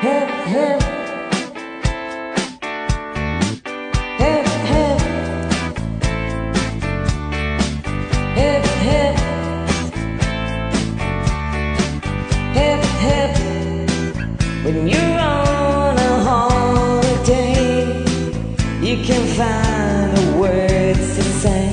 Hip, hip. Hip, hip. Hip, When you're on a holiday, you can find the words to say.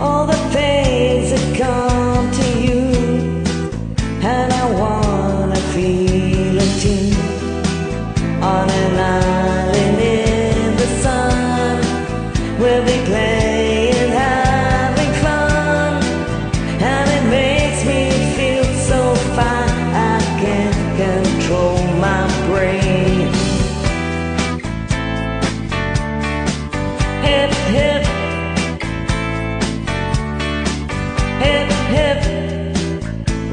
All the things that come to you, and I want.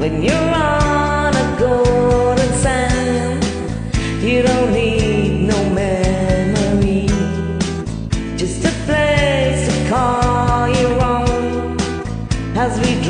When you're on a golden sand, you don't need no memory, just a place to call your own as we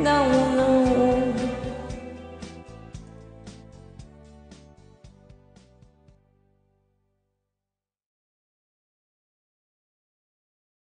那我能。